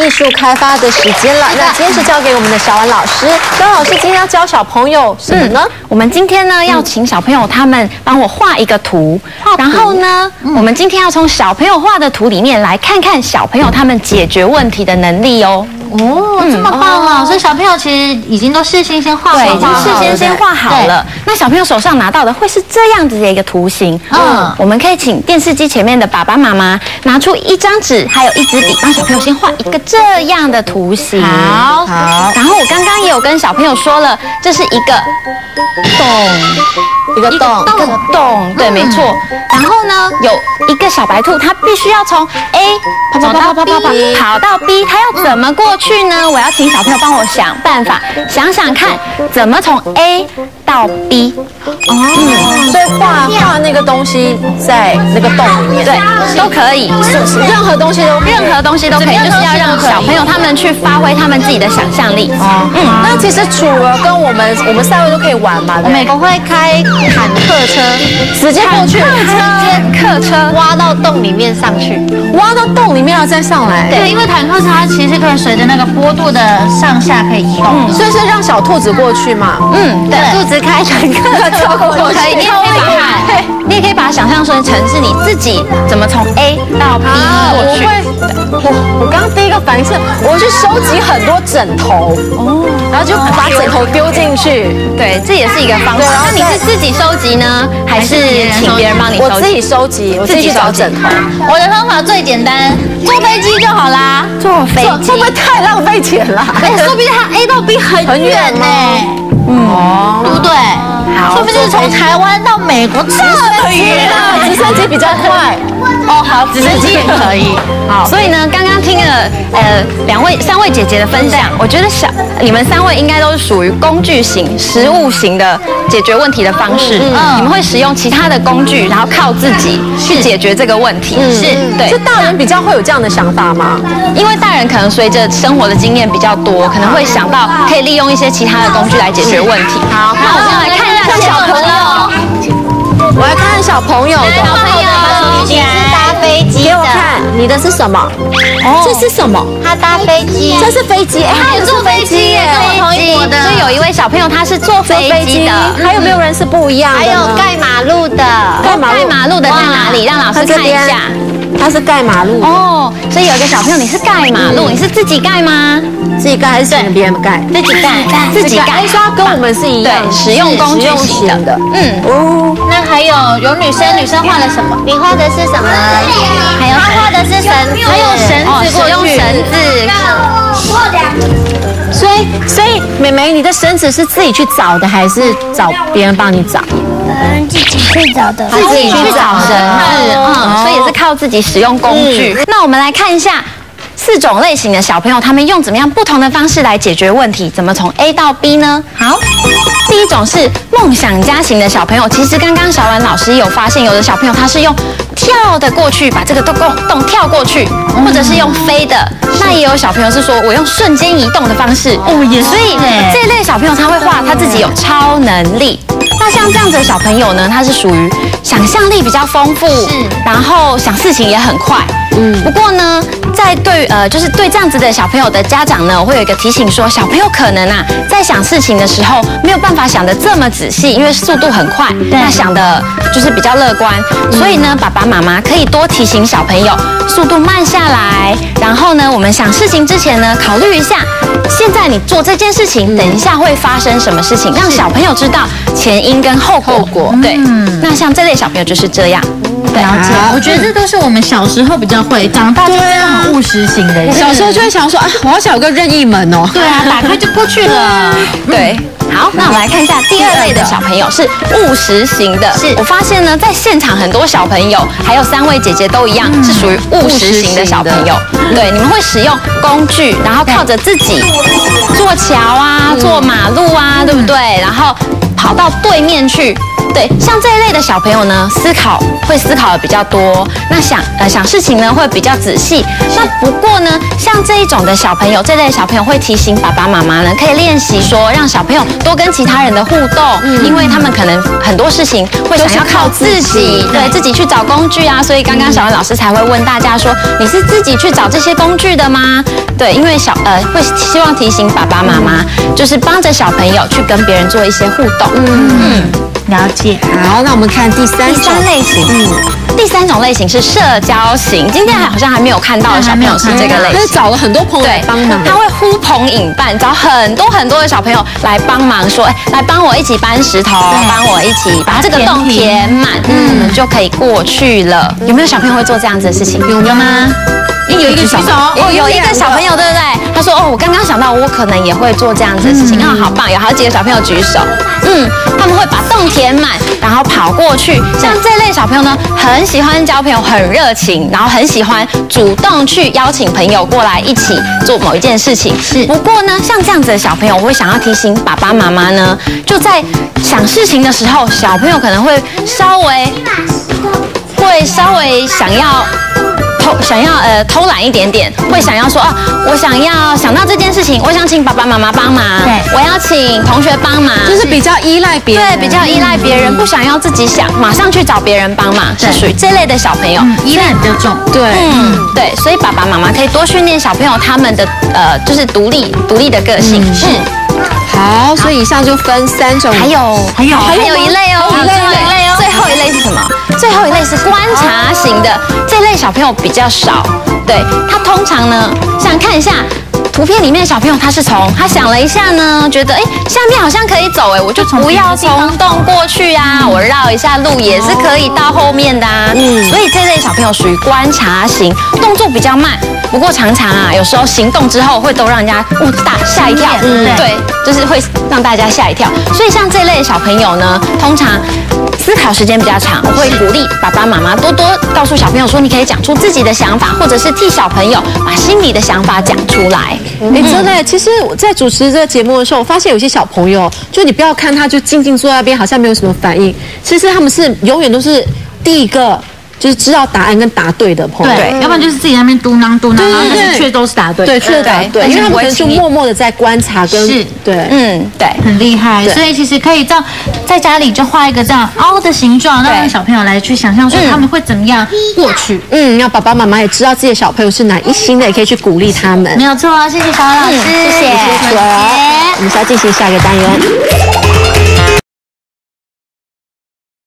艺术开发的时间了。那今天是交给我们的小婉老师，小婉老师今天要教小朋友什么呢？我们今天呢要请小朋友他们帮我画一个图，然后呢，我们今天要从小朋友画的图里面来看看小朋友他们解决问题的能力哦。哦，这么棒啊！所以小朋友其实已经都事先先画好对，已经了，事先先画好了。那小朋友手上拿到的会是这样子的一个图形。嗯嗯，我们可以请电视机前面的爸爸妈妈拿出一张纸，还有一支笔，帮小朋友先画一个这样的图形。好好，然后我刚刚也有跟小朋友说了，这是一个洞，一个洞，一个洞，对，没错。然后呢，有一个小白兔，它必须要从 A 跑到 B，跑到 B，它要怎么过去呢？我要请小朋友帮我想办法，想想看怎么从 A 到 B。哦，所以画画那个东西在那个洞里面，对，都可以，任何东西都任何东西都可以，就是要让小朋友他们去发挥他们自己的想象力。哦，嗯，那其实楚儿跟我们我们三位都可以玩嘛，对不对？美国会开坦克车，直接过去，直接客车。挖到洞里面上去。挖到洞里面要再上来，对，因为坦克车它其实可以随着那个坡度的上下可以移动。所以是让小兔子过去嘛。嗯，对，兔子开坦克跳过去可以，你也可以把，你也可以把它想象成是你自己怎么从 A 到 B 啊，过去。我会，我我刚刚第一个反应是，我去收集很多枕头，哦，然后就把枕头丢进去，对，这也是一个方法。然后那你是自己收集呢，还是请别人帮你收集？我自己收集，我自己去找枕头。我的方法最简单，坐飞机就好啦。坐飞机会不会太浪费钱了？哎，说不定它 A 到 B 很远呢，哦，对不对？好。说不定从台湾到美国这么远比较快。哦，好，直升机也可以。好，所以呢，刚刚听了呃两位三位姐姐的分享，我觉得小你们三位应该都是属于工具型、实物型的解决问题的方式。嗯，你们会使用其他的工具，然后靠自己去解决这个问题。是，对就。大人比较会有这样的想法吗？因为大人可能随着生活的经验比较多，可能会想到可以利用一些其他的工具来解决问题。好，那我们来看一下小朋友。我来看看小朋友的，小朋友，你是搭飞机给我的，看你的是什么？哦这是什么？他搭飞机，这是飞机，哎，他也坐飞机耶，跟我同一国的。所以有一位小朋友他是坐飞机的，还有没有人是不一样的？还有盖马路的，盖马路盖马路的在哪里？让老师看一下。他是盖马路的，哦，所以有一个小朋友，你是盖马路，你是自己盖吗？自己盖还是请别人盖？自己盖，自己盖哎，说他跟我们是一样，对，使用工具型的型的。嗯，哦，那还有有女生，女生画了什么？你画的是什么？还有他画的是绳子，还有绳哦，子过去。绳子，所以所以妹妹，你的绳子是自己去找的，还是找别人帮你找？嗯，自己去找的。自己去找绳子，嗯，所以也是靠自己使用工具。那我们来看一下。四种类型的小朋友，他们用怎么样不同的方式来解决问题？怎么从 A 到 B 呢？好，第一种是梦想家型的小朋友。其实刚刚小婉老师也有发现，有的小朋友他是用跳的过去，把这个洞洞跳过去，或者是用飞的。那也有小朋友是说我用瞬间移动的方式。哦，也所以这一类小朋友他会画他自己有超能力。那像这样子的小朋友呢，他是属于想象力比较丰富，然后想事情也很快。嗯，不过呢，在对呃，就是对这样子的小朋友的家长呢，我会有一个提醒说，小朋友可能啊，在想事情的时候没有办法想的这么仔细，因为速度很快，那想的就是比较乐观。所以呢，爸爸妈妈可以多提醒小朋友速度慢下来，然后呢，我们想事情之前呢，考虑一下，现在你做这件事情，等一下会发生什么事情，让小朋友知道前因跟后果。后果对，那像这类小朋友就是这样。对了解，我觉得这都是我们小时候比较会，长大就真的很务实型的。小时候就会想说，啊，我好想有个任意门哦。对啊，打开就过去了。对，好，那我们来看一下第二类的小朋友是务实型的。是我发现呢，在现场很多小朋友，还有三位姐姐都一样，是属于务实型的小朋友。对，你们会使用工具，然后靠着自己做桥啊，做马路啊，对不对？然后跑到对面去。对，像这一类的小朋友呢，思考会思考的比较多，那想呃想事情呢会比较仔细。那不过呢，像这一种的小朋友，这类的小朋友会提醒爸爸妈妈呢，可以练习说让小朋友多跟其他人的互动，因为他们可能很多事情会想要靠自己，对自己去找工具啊，所以刚刚小文老师才会问大家说，你是自己去找这些工具的吗？对，因为小呃会希望提醒爸爸妈妈，就是帮着小朋友去跟别人做一些互动。嗯，了解。好，那我们看第三种第三类型，嗯，第三种类型是社交型，今天还好像还没有看到的小朋友是这个类型。就是找了很多朋友来对，帮忙。他会呼朋引伴，找很多很多的小朋友来帮忙，说，哎，来帮我一起搬石头，帮我一起把这个洞填满，嗯，就可以过去了。有没有小朋友会做这样子的事情？有吗？有一个举手，有有一个小朋友，对不对？他说：“哦，我刚刚想到，我可能也会做这样子的事情。啊，好棒！有好几个小朋友举手。嗯，他们会把洞填满，然后跑过去。像这类小朋友呢，很喜欢交朋友，很热情，然后很喜欢主动去邀请朋友过来一起做某一件事情。是。不过呢，像这样子的小朋友，我会想要提醒爸爸妈妈呢，就在想事情的时候，小朋友可能会稍微会稍微想要。偷想要呃偷懒一点点，会想要说哦，我想要想到这件事情，我想请爸爸妈妈帮忙，对。我要请同学帮忙，就是比较依赖别人，对比较依赖别人，不想要自己想，马上去找别人帮忙，是属于这类的小朋友。依赖比较重。对，嗯，对，所以爸爸妈妈可以多训练小朋友他们的呃，就是独立独立的个性。是，好，所以以上就分三种，还有还有还有一类哦，还有一类哦，最后一类是什么？最后一类是观察型的，这类小朋友比较少。对他通常呢，想看一下。图片里面的小朋友，他是从他想了一下呢，觉得哎下面好像可以走哎，我就从不要从洞过去啊，我绕一下路也是可以到后面的啊。嗯，所以这类小朋友属于观察型，动作比较慢，不过常常啊，有时候行动之后会都让人家误大吓一跳。嗯，对，就是会让大家吓一跳。所以像这类的小朋友呢，通常。思考时间比较长，我会鼓励爸爸妈妈多多告诉小朋友说，你可以讲出自己的想法，或者是替小朋友把心里的想法讲出来。哎，真的，其实我在主持这个节目的时候，我发现有些小朋友，就你不要看他就静静坐在那边，好像没有什么反应，其实他们是永远都是第一个。就是知道答案跟答对的朋友，对，要不然就是自己在那边嘟囔嘟囔，然后但是却都是答对，对，却答对，因为他们就默默的在观察跟是，对，嗯，对，很厉害。所以其实可以这样，在家里就画一个这样凹的形状，让小朋友来去想象说他们会怎么样过去。嗯，让爸爸妈妈也知道自己的小朋友是哪一星的，也可以去鼓励他们。没有错，谢谢小老师，谢谢，谢谢。我们要进行下一个单元。